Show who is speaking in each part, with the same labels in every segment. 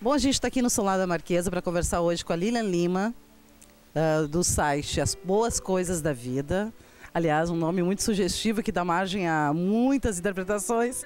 Speaker 1: Bom, a gente está aqui no Solar da Marquesa para conversar hoje com a Lilian Lima, ah, do site As Boas Coisas da Vida. Aliás, um nome muito sugestivo que dá margem a muitas interpretações.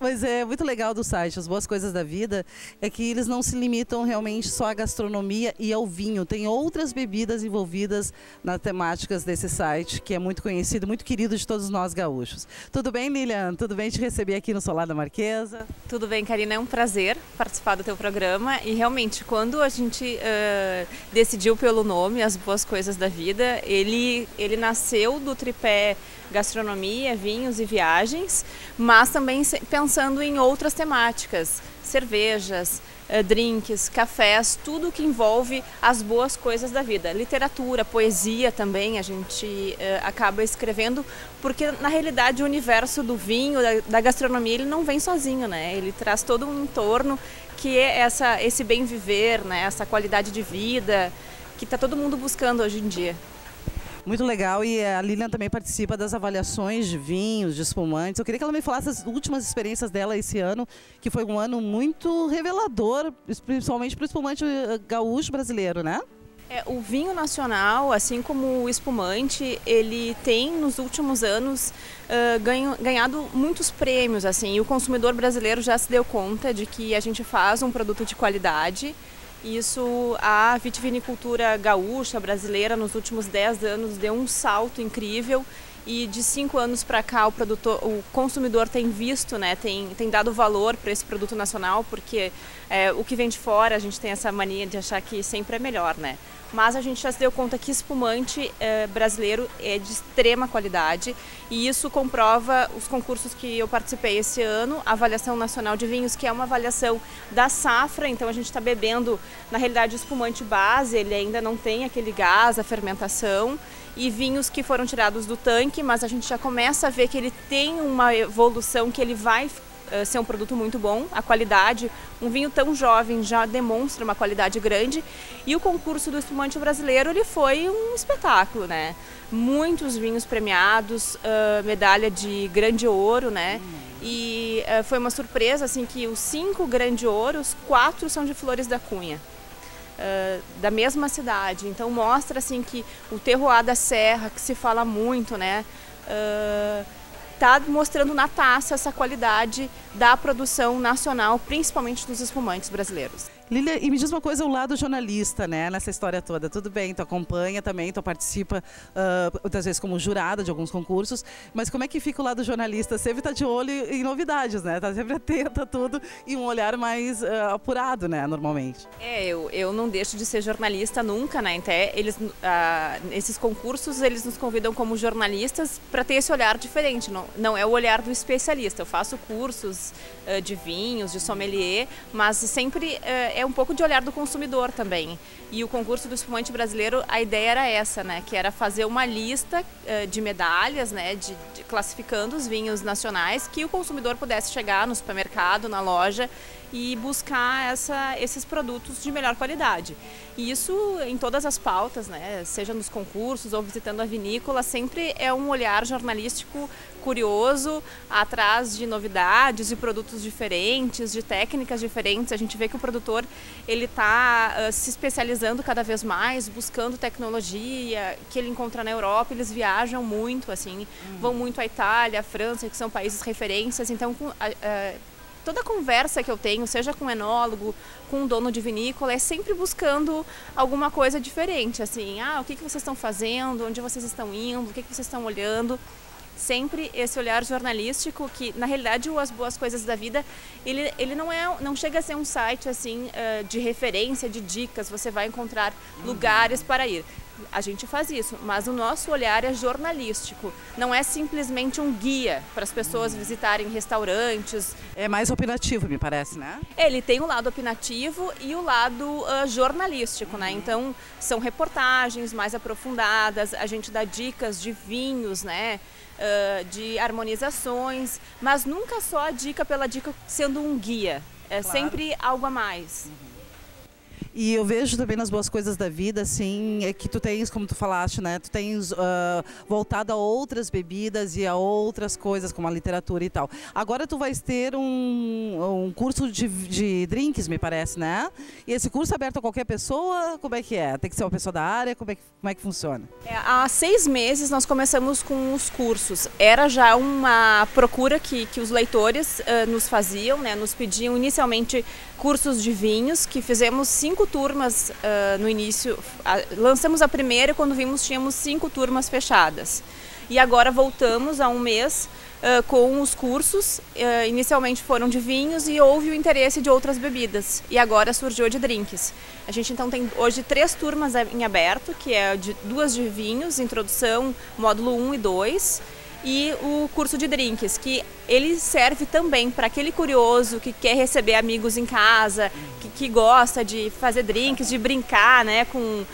Speaker 1: Mas é muito legal do site As Boas Coisas da Vida é que eles não se limitam realmente só à gastronomia e ao vinho. Tem outras bebidas envolvidas nas temáticas desse site, que é muito conhecido, muito querido de todos nós gaúchos. Tudo bem, Lilian? Tudo bem te receber aqui no Solar da Marquesa?
Speaker 2: Tudo bem, Karina, é um prazer participar do teu programa e realmente quando a gente ah, decidiu pelo nome As Boas Coisas da Vida, ele, ele nasceu do tripé gastronomia, vinhos e viagens, mas também pensando em outras temáticas, cervejas, eh, drinks, cafés, tudo que envolve as boas coisas da vida. Literatura, poesia também a gente eh, acaba escrevendo, porque na realidade o universo do vinho, da, da gastronomia, ele não vem sozinho, né? Ele traz todo um entorno que é essa, esse bem viver, né? essa qualidade de vida que está todo mundo buscando hoje em dia.
Speaker 1: Muito legal e a Lilian também participa das avaliações de vinhos, de espumantes. Eu queria que ela me falasse as últimas experiências dela esse ano, que foi um ano muito revelador, principalmente para o espumante eh, gaúcho brasileiro, né?
Speaker 2: É, o vinho nacional, assim como o espumante, ele tem nos últimos anos ah, ganho- ganhado muitos prêmios, assim, e o consumidor brasileiro já se deu conta de que a gente faz um produto de qualidade. Isso, a vitivinicultura gaúcha brasileira nos últimos 10 anos deu um salto incrível e de cinco anos para cá o produtor, o consumidor tem visto, né, tem, tem dado valor para esse produto nacional, porque é, o que vem de fora a gente tem essa mania de achar que sempre é melhor, né? Mas a gente já se deu conta que espumante é, brasileiro é de extrema qualidade e isso comprova os concursos que eu participei esse ano, a avaliação nacional de vinhos, que é uma avaliação da safra, então a gente está bebendo, na realidade, espumante base, ele ainda não tem aquele gás, a fermentação, e vinhos que foram tirados do tanque, mas a gente já começa a ver que ele tem uma evolução, que ele vai eh, ser um produto muito bom, a qualidade, um vinho tão jovem já demonstra uma qualidade grande e o concurso do espumante brasileiro ele foi um espetáculo, né? Muitos vinhos premiados, ah, medalha de grande ouro, né? E eh, foi uma surpresa assim que os cinco grande ouros, quatro são de Flores da Cunha. Da mesma cidade, então mostra assim que o terroir da serra, que se fala muito, né, ah, tá mostrando na taça essa qualidade da produção nacional, principalmente dos espumantes brasileiros.
Speaker 1: Lilia, e me diz uma coisa, o lado jornalista, né, nessa história toda. Tudo bem, tu acompanha também, tu participa ah, muitas vezes como jurada de alguns concursos, mas como é que fica o lado jornalista? Sempre tá de olho em novidades, né? Tá sempre atenta a tudo e um olhar mais ah, apurado, né, normalmente.
Speaker 2: É, eu, eu não deixo de ser jornalista nunca, né? Até eles, ah, esses concursos, eles nos convidam como jornalistas para ter esse olhar diferente. Não, não é o olhar do especialista. Eu faço cursos ah, de vinhos, de sommelier, mas sempre ah, é um pouco de olhar do consumidor também. E o concurso do espumante brasileiro, a ideia era essa, né? Que era fazer uma lista ah, de medalhas, né? De, de- classificando os vinhos nacionais que o consumidor pudesse chegar no supermercado, na loja e buscar essa, esses produtos de melhor qualidade. E isso em todas as pautas, né? seja nos concursos ou visitando a vinícola, sempre é um olhar jornalístico curioso, atrás de novidades, de produtos diferentes, de técnicas diferentes. A gente vê que o produtor ele está se especializando cada vez mais, buscando tecnologia que ele encontra na Europa. Eles viajam muito, assim, vão muito à Itália, à França, que são países referências. Então, com, a- a- toda conversa que eu tenho, seja com um enólogo, com um dono de vinícola, é sempre buscando alguma coisa diferente, assim, ah, o que, que vocês estão fazendo, onde vocês estão indo, o que, que vocês estão olhando. Sempre esse olhar jornalístico que, na realidade, o As Boas Coisas da Vida, ele, ele não, é, não chega a ser um site assim eh, de referência, de dicas, você vai encontrar lugares para ir. A gente faz isso, mas o nosso olhar é jornalístico. Não é simplesmente um guia para as pessoas visitarem restaurantes.
Speaker 1: É mais opinativo, me parece, né?
Speaker 2: Ele tem o lado opinativo e o lado ah, jornalístico, né? Então são reportagens mais aprofundadas. A gente dá dicas de vinhos, né? Ah, de harmonizações, mas nunca só a dica pela dica sendo um guia. É sempre algo a mais.
Speaker 1: E eu vejo também nas boas coisas da vida, assim, é que tu tens, como tu falaste, né? Tu tens uh, voltado a outras bebidas e a outras coisas, como a literatura e tal. Agora tu vais ter um, um curso de, de drinks, me parece, né? E esse curso é aberto a qualquer pessoa? Como é que é? Tem que ser uma pessoa da área? Como é que, como é que funciona?
Speaker 2: É, há seis meses nós começamos com os cursos. Era já uma procura que, que os leitores uh, nos faziam, né? Nos pediam inicialmente cursos de vinhos, que fizemos cinco turmas uh, no início. Uh, lançamos a primeira e quando vimos tínhamos cinco turmas fechadas. E agora voltamos há um mês uh, com os cursos. inicialmente foram de vinhos e houve o interesse de outras bebidas. E agora surgiu de drinks. A gente então tem hoje três turmas em aberto, que é de, duas de vinhos, introdução, módulo 1 e 2 e o curso de drinks, que ele serve também para aquele curioso que quer receber amigos em casa, que, que, gosta de fazer drinks, de brincar né, com,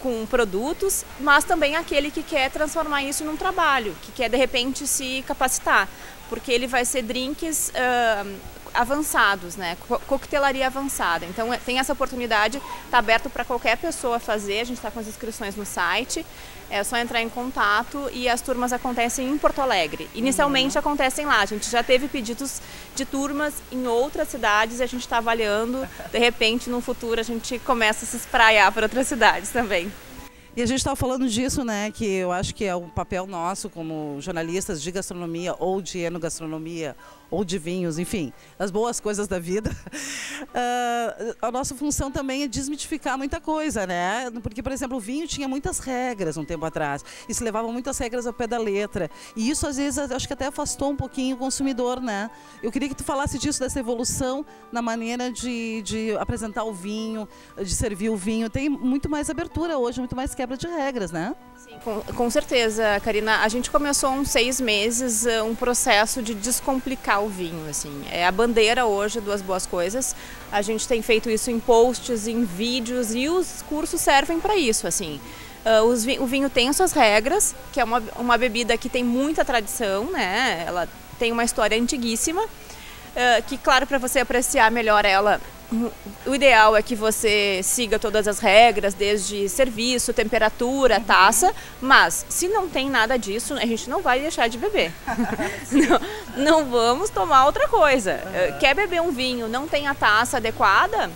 Speaker 2: com produtos, mas também aquele que quer transformar isso num trabalho, que quer de repente se capacitar, porque ele vai ser drinks uh, avançados, né? Coquetelaria avançada. Então é, tem essa oportunidade, está aberto para qualquer pessoa fazer. A gente está com as inscrições no site. É só entrar em contato e as turmas acontecem em Porto Alegre. Inicialmente uhum. acontecem lá. A gente já teve pedidos de turmas em outras cidades e a gente está avaliando. De repente, no futuro, a gente começa a se espraiar para outras cidades também.
Speaker 1: E a gente estava falando disso, né? Que eu acho que é o papel nosso como jornalistas de gastronomia ou de enogastronomia ou de vinhos, enfim, as boas coisas da vida. Uh, a nossa função também é desmitificar muita coisa, né? Porque, por exemplo, o vinho tinha muitas regras um tempo atrás e se levavam muitas regras ao pé da letra. E isso, às vezes, acho que até afastou um pouquinho o consumidor, né? Eu queria que tu falasse disso, dessa evolução na maneira de, de apresentar o vinho, de servir o vinho. Tem muito mais abertura hoje, muito mais quebra de regras, né?
Speaker 2: Com, com certeza, Karina. A gente começou há uns seis meses eh, um processo de descomplicar o vinho, assim. É a bandeira hoje das boas coisas. A gente tem feito isso em posts, em vídeos e os cursos servem para isso, assim. Uh, o vinho tem suas regras, que é uma, uma bebida que tem muita tradição, né? Ela tem uma história antiguíssima, uh, que claro para você apreciar melhor ela o ideal é que você siga todas as regras, desde serviço, temperatura, taça, mas se não tem nada disso, a gente não vai deixar de beber. não, não, vamos tomar outra coisa. Quer beber um vinho, não tem a taça adequada?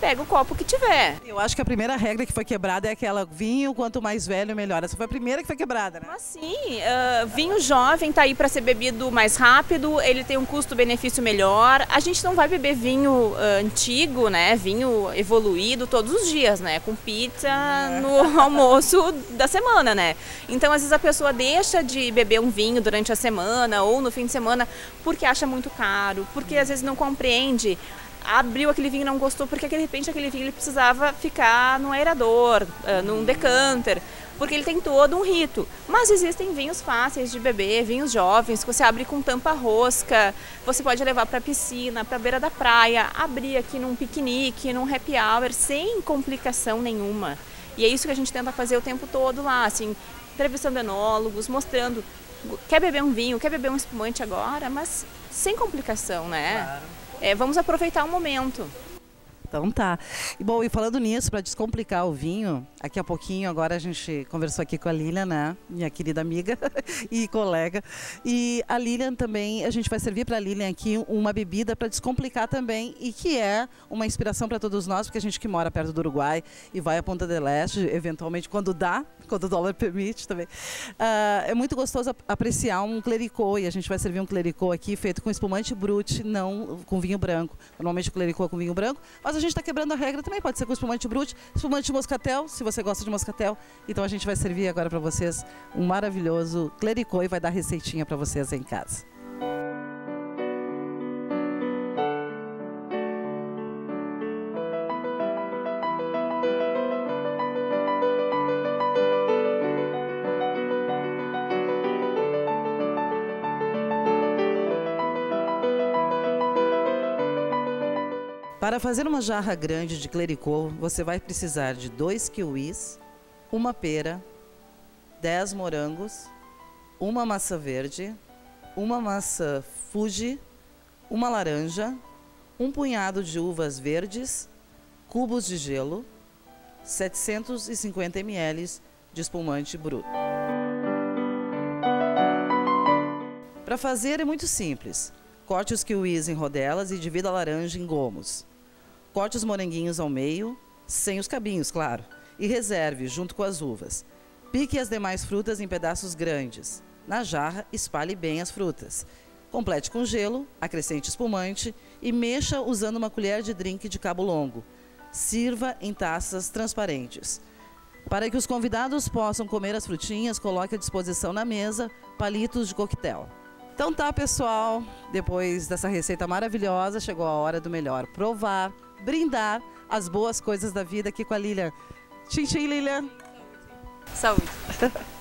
Speaker 2: Pega o copo que tiver.
Speaker 1: Eu acho que a primeira regra que foi quebrada é aquela vinho, quanto mais velho, melhor. Essa foi a primeira que foi quebrada, né?
Speaker 2: Mas sim, uh, vinho jovem tá aí para ser bebido mais rápido, ele tem um custo-benefício melhor. A gente não vai beber vinho uh, antigo, né? Vinho evoluído todos os dias, né? Com pizza é. no almoço da semana, né? Então, às vezes a pessoa deixa de beber um vinho durante a semana ou no fim de semana porque acha muito caro, porque às vezes não compreende abriu aquele vinho e não gostou porque de repente aquele vinho ele precisava ficar no aerador, uh, num decanter, porque ele tem todo um rito. Mas existem vinhos fáceis de beber, vinhos jovens que você abre com tampa rosca, você pode levar para a piscina, para a beira da praia, abrir aqui num piquenique, num happy hour sem complicação nenhuma. E é isso que a gente tenta fazer o tempo todo lá, assim, entrevistando enólogos, mostrando quer beber um vinho, quer beber um espumante agora, mas sem complicação, né? Claro é, vamos aproveitar o momento.
Speaker 1: Então tá. E bom, e falando nisso, para descomplicar o vinho, daqui a pouquinho agora a gente conversou aqui com a Lilian, né? Minha querida amiga e colega. E a Lilian também, a gente vai servir para a Lilian aqui uma bebida para descomplicar também e que é uma inspiração para todos nós, porque a gente que mora perto do Uruguai e vai a Ponta del Este, eventualmente quando dá, quando o dólar permite também. Uh, é muito gostoso apreciar um clericô e a gente vai servir um clericô aqui feito com espumante brute, não com vinho branco. Normalmente o clericô é com vinho branco, mas a gente está quebrando a regra também, pode ser com espumante brute, espumante moscatel, se você gosta de moscatel. Então a gente vai servir agora para vocês um maravilhoso clericô e vai dar receitinha para vocês em casa. Para fazer uma jarra grande de clericô, você vai precisar de dois kiwis, uma pera, 10 morangos, uma maçã verde, uma maçã Fuji, uma laranja, um punhado de uvas verdes, cubos de gelo, 750 ml de espumante bruto. Para fazer é muito simples. Corte os kiwis em rodelas e divida a laranja em gomos. Corte os moranguinhos ao meio, sem os cabinhos, claro, e reserve junto com as uvas. Pique as demais frutas em pedaços grandes. Na jarra, espalhe bem as frutas. Complete com gelo, acrescente espumante e mexa usando uma colher de drink de cabo longo. Sirva em taças transparentes. Para que os convidados possam comer as frutinhas, coloque à disposição na mesa palitos de coquetel. Então tá, pessoal, depois dessa receita maravilhosa, chegou a hora do melhor. Provar, brindar as boas coisas da vida aqui com a Lilian. Tchim, tchim, Lilian.
Speaker 2: Saúde.
Speaker 3: I